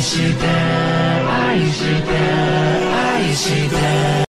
して愛して愛して。